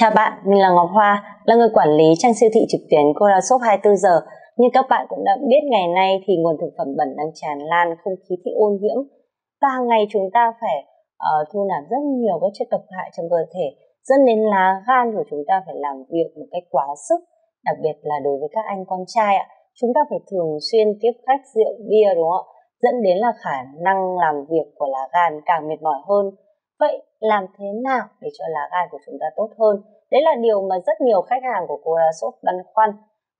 Chào bạn, mình là Ngọc Hoa, là người quản lý trang siêu thị trực tuyến Cora Shop 24 giờ. Như các bạn cũng đã biết ngày nay thì nguồn thực phẩm bẩn đang tràn lan, không khí thì ô nhiễm. Và hàng ngày chúng ta phải uh, thu nạp rất nhiều các chất độc hại trong cơ thể dẫn đến lá gan của chúng ta phải làm việc một cách quá sức. Đặc biệt là đối với các anh con trai ạ chúng ta phải thường xuyên tiếp khách rượu bia đúng không ạ? Dẫn đến là khả năng làm việc của lá gan càng mệt mỏi hơn. Vậy làm thế nào để cho lá gan của chúng ta tốt hơn đấy là điều mà rất nhiều khách hàng của Corasop băn khoăn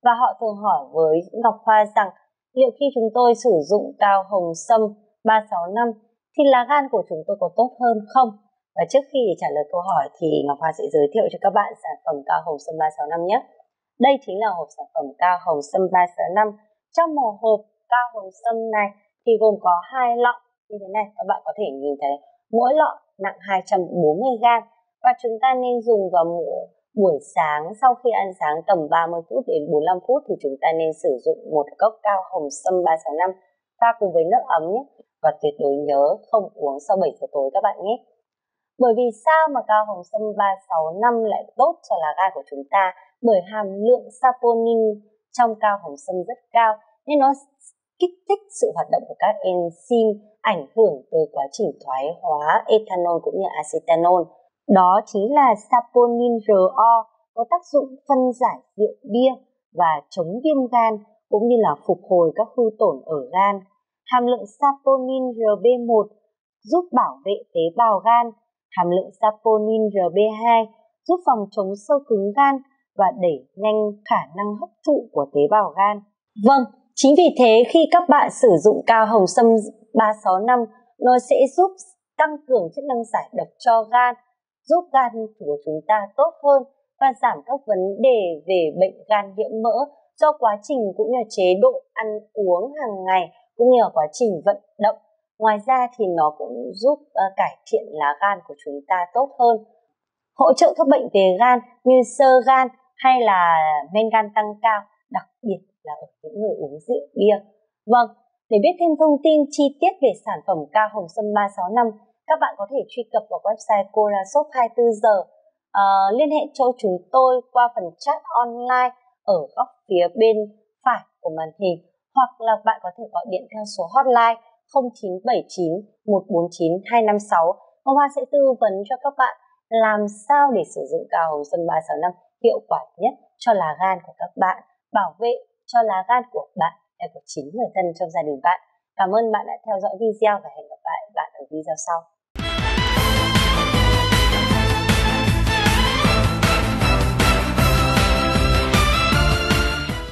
và họ thường hỏi với Ngọc Hoa rằng, liệu khi chúng tôi sử dụng cao hồng sâm 365 thì lá gan của chúng tôi có tốt hơn không? Và trước khi trả lời câu hỏi thì Ngọc Hoa sẽ giới thiệu cho các bạn sản phẩm cao hồng sâm 365 nhé. Đây chính là hộp sản phẩm cao hồng sâm 365. Trong một hộp cao hồng sâm này thì gồm có hai lọ như thế này. Các bạn có thể nhìn thấy mỗi lọ nặng 240 g và chúng ta nên dùng vào mỗi buổi sáng. Sau khi ăn sáng tầm 30 phút đến 45 phút thì chúng ta nên sử dụng một cốc cao hồng sâm 365 pha cùng với nước ấm nhé. Và tuyệt đối nhớ không uống sau 7 giờ tối các bạn nhé. Bởi vì sao mà cao hồng sâm 365 lại tốt cho lá gan của chúng ta? Bởi hàm lượng saponin trong cao hồng sâm rất cao, nên nó kích thích sự hoạt động của các enzyme ảnh hưởng tới quá trình thoái hóa ethanol cũng như acetanol. Đó chính là saponin RO có tác dụng phân giải rượu bia và chống viêm gan cũng như là phục hồi các hư tổn ở gan. Hàm lượng saponin RB1 giúp bảo vệ tế bào gan, hàm lượng saponin RB2 giúp phòng chống sơ cứng gan và đẩy nhanh khả năng hấp thụ của tế bào gan. Vâng, chính vì thế khi các bạn sử dụng cao hồng sâm 365, nó sẽ giúp tăng cường chức năng giải độc cho gan, giúp gan của chúng ta tốt hơn và giảm các vấn đề về bệnh gan nhiễm mỡ do quá trình cũng như chế độ ăn uống hàng ngày cũng như quá trình vận động. Ngoài ra thì nó cũng giúp uh, cải thiện lá gan của chúng ta tốt hơn. Hỗ trợ các bệnh về gan như sơ gan hay là men gan tăng cao đặc biệt là ở những người uống rượu bia vâng để biết thêm thông tin chi tiết về sản phẩm cao hồng sâm 365 các bạn có thể truy cập vào website Colashop 24 giờ uh, liên hệ cho chúng tôi qua phần chat online ở góc phía bên phải của màn hình hoặc là bạn có thể gọi điện theo số hotline 0979 149 256. Ngọc Hoa sẽ tư vấn cho các bạn làm sao để sử dụng cao hồng sâm 365 hiệu quả nhất cho lá gan của các bạn, bảo vệ cho lá gan của bạn hay của chính người thân trong gia đình bạn. Cảm ơn bạn đã theo dõi video và hẹn gặp lại bạn ở video sau.